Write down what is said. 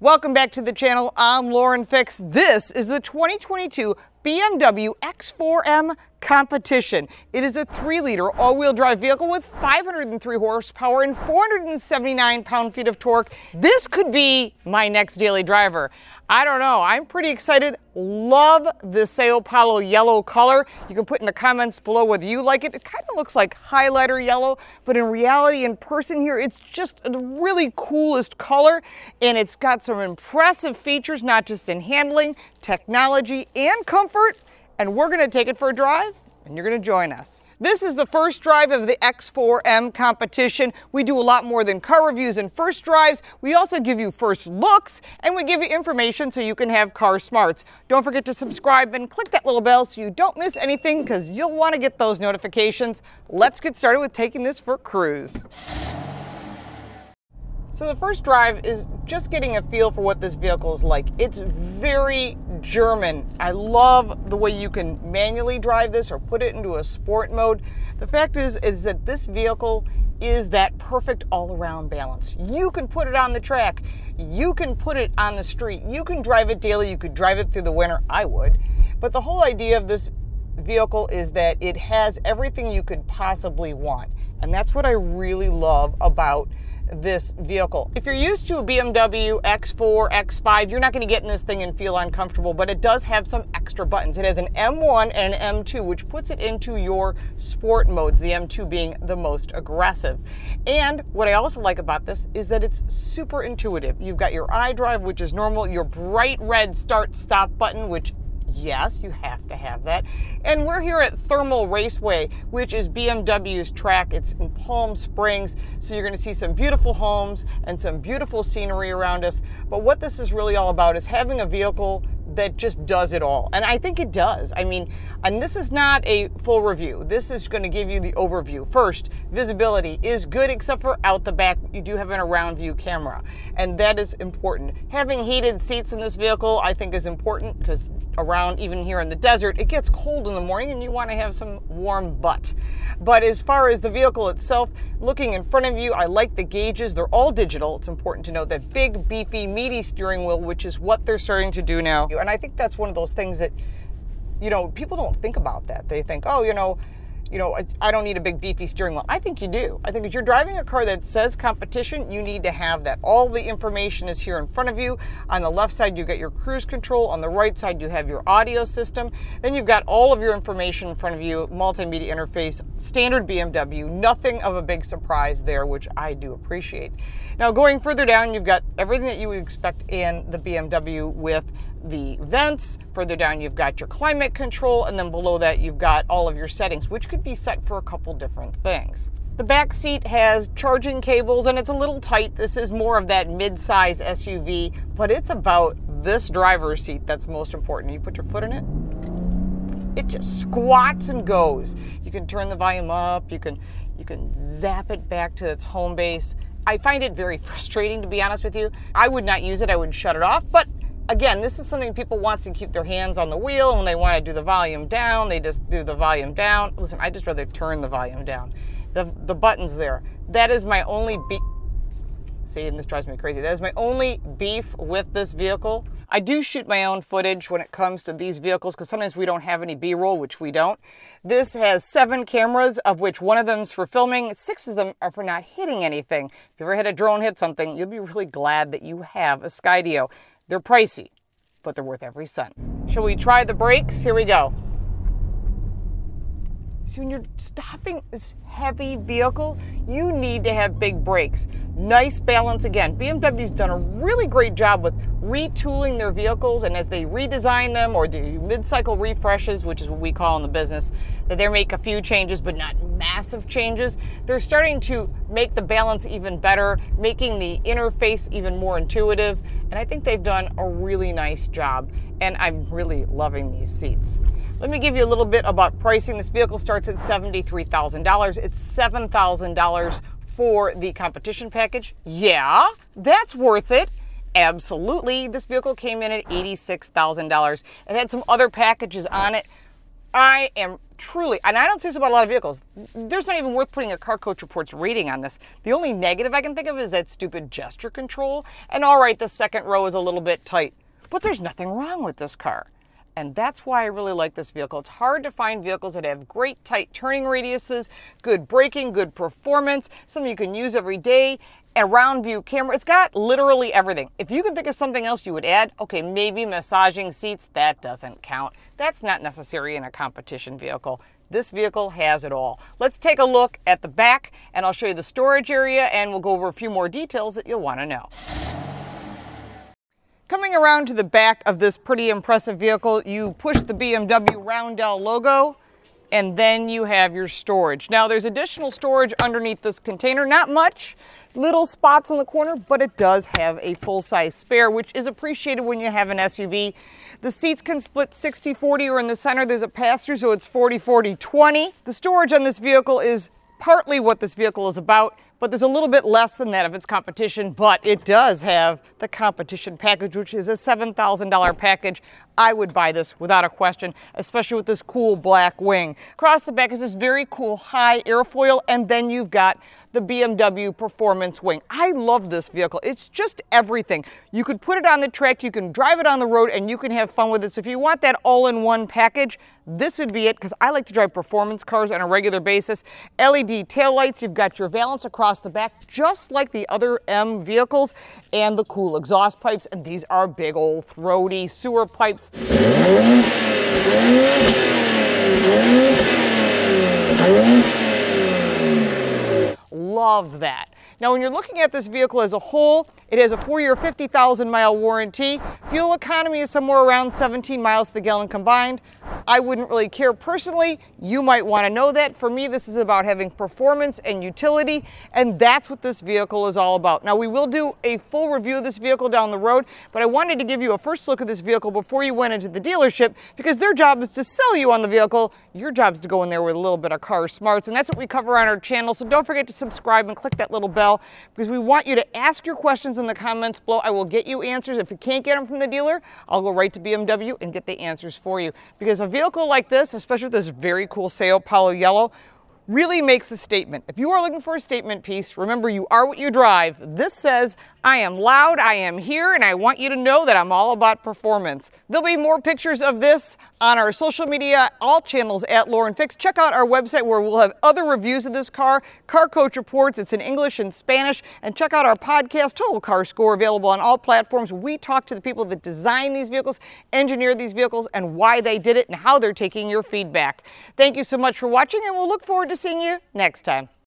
Welcome back to the channel. I'm Lauren Fix. This is the 2022 BMW X4M competition. It is a 3-liter all-wheel drive vehicle with 503 horsepower and 479 pound-feet of torque. This could be my next daily driver. I don't know. I'm pretty excited. Love the Sao Paulo yellow color. You can put in the comments below whether you like it. It kind of looks like highlighter yellow, but in reality, in person here, it's just the really coolest color. And it's got some impressive features, not just in handling, technology, and comfort. And we're gonna take it for a drive, and you're gonna join us. This is the first drive of the X4M competition. We do a lot more than car reviews and first drives. We also give you first looks and we give you information so you can have car smarts. Don't forget to subscribe and click that little bell so you don't miss anything because you'll want to get those notifications. Let's get started with taking this for a cruise. So the first drive is just getting a feel for what this vehicle is like. It's very German. I love the way you can manually drive this or put it into a sport mode. The fact is is that this vehicle is that perfect all-around balance. You can put it on the track. You can put it on the street. You can drive it daily. You could drive it through the winter. I would. But the whole idea of this vehicle is that it has everything you could possibly want. And that's what I really love about this vehicle. If you're used to a BMW X4, X5, you're not going to get in this thing and feel uncomfortable, but it does have some extra buttons. It has an M1 and an M2, which puts it into your sport modes, the M2 being the most aggressive. And what I also like about this is that it's super intuitive. You've got your iDrive, which is normal, your bright red start stop button, which Yes, you have to have that. And we're here at Thermal Raceway, which is BMW's track. It's in Palm Springs, so you're going to see some beautiful homes and some beautiful scenery around us. But what this is really all about is having a vehicle that just does it all. And I think it does. I mean, and this is not a full review. This is going to give you the overview. First, visibility is good except for out the back. You do have an around view camera, and that is important. Having heated seats in this vehicle, I think, is important because around even here in the desert, it gets cold in the morning and you want to have some warm butt. But as far as the vehicle itself, looking in front of you, I like the gauges. They're all digital. It's important to note that big, beefy, meaty steering wheel, which is what they're starting to do now. And I think that's one of those things that, you know, people don't think about that. They think, oh, you know, you know, I don't need a big beefy steering wheel. I think you do. I think if you're driving a car that says competition, you need to have that. All the information is here in front of you. On the left side, you get your cruise control. On the right side, you have your audio system. Then you've got all of your information in front of you, multimedia interface, standard BMW. Nothing of a big surprise there, which I do appreciate. Now, going further down, you've got everything that you would expect in the BMW with the vents. Further down, you've got your climate control, and then below that, you've got all of your settings, which could be set for a couple different things. The back seat has charging cables and it's a little tight. This is more of that mid-size SUV, but it's about this driver's seat that's most important. You put your foot in it, it just squats and goes. You can turn the volume up, you can you can zap it back to its home base. I find it very frustrating to be honest with you. I would not use it, I would shut it off, but again, this is something people want to keep their hands on the wheel. When they want to do the volume down, they just do the volume down. Listen, I just rather turn the volume down. The, the button's there. That is my only beef. See, and this drives me crazy. That is my only beef with this vehicle. I do shoot my own footage when it comes to these vehicles because sometimes we don't have any B-roll, which we don't. This has seven cameras, of which one of them's for filming. Six of them are for not hitting anything. If you ever had a drone hit something, you'll be really glad that you have a Skydio. They're pricey, but they're worth every cent. Shall we try the brakes? Here we go. See, when you're stopping this heavy vehicle, you need to have big brakes. Nice balance again. BMW's done a really great job with retooling their vehicles, and as they redesign them or do mid-cycle refreshes, which is what we call in the business, that they make a few changes but not massive changes. They're starting to make the balance even better, making the interface even more intuitive, and I think they've done a really nice job. And I'm really loving these seats. Let me give you a little bit about pricing. This vehicle starts at $73,000. It's $7,000 for the competition package. Yeah, that's worth it. Absolutely. This vehicle came in at $86,000. It had some other packages on it. I am truly, and I don't say this about a lot of vehicles, there's not even worth putting a Car Coach Reports rating on this. The only negative I can think of is that stupid gesture control. And all right, the second row is a little bit tight, but there's nothing wrong with this car. And that's why I really like this vehicle. It's hard to find vehicles that have great tight turning radiuses, good braking, good performance, something you can use every day, a round view camera. It's got literally everything. If you can think of something else you would add, okay, maybe massaging seats, that doesn't count. That's not necessary in a competition vehicle. This vehicle has it all. Let's take a look at the back and I'll show you the storage area and we'll go over a few more details that you'll want to know. Coming around to the back of this pretty impressive vehicle, you push the BMW Roundel logo and then you have your storage. Now there's additional storage underneath this container, not much, little spots on the corner, but it does have a full-size spare, which is appreciated when you have an SUV. The seats can split 60-40 or in the center there's a passenger, so it's 40-40-20. The storage on this vehicle is partly what this vehicle is about but there's a little bit less than that of its competition, but it does have the competition package, which is a $7,000 package. I would buy this without a question, especially with this cool black wing. Across the back is this very cool high airfoil, and then you've got the BMW Performance Wing. I love this vehicle. It's just everything. You could put it on the track, you can drive it on the road, and you can have fun with it. So if you want that all-in-one package, this would be it because I like to drive performance cars on a regular basis. LED taillights, you've got your valance across the back, just like the other M vehicles, and the cool exhaust pipes, and these are big old throaty sewer pipes. Love that. Now, when you're looking at this vehicle as a whole, it has a four-year, 50,000 mile warranty. Fuel economy is somewhere around 17 miles to the gallon combined. I wouldn't really care personally. You might want to know that. For me, this is about having performance and utility, and that's what this vehicle is all about. Now, we will do a full review of this vehicle down the road, but I wanted to give you a first look at this vehicle before you went into the dealership because their job is to sell you on the vehicle. Your job is to go in there with a little bit of car smarts, and that's what we cover on our channel. So don't forget to subscribe and click that little bell because we want you to ask your questions in the comments below. I will get you answers. If you can't get them from the dealer, I'll go right to BMW and get the answers for you. Because a vehicle like this, especially with this very cool Sao Paulo yellow, really makes a statement. If you are looking for a statement piece, remember you are what you drive. This says, I am loud, I am here, and I want you to know that I'm all about performance. There'll be more pictures of this on our social media, all channels at Lauren Fix. Check out our website where we'll have other reviews of this car, Car Coach Reports, it's in English and Spanish, and check out our podcast, Total Car Score, available on all platforms. We talk to the people that design these vehicles, engineer these vehicles, and why they did it, and how they're taking your feedback. Thank you so much for watching, and we'll look forward to seeing you next time.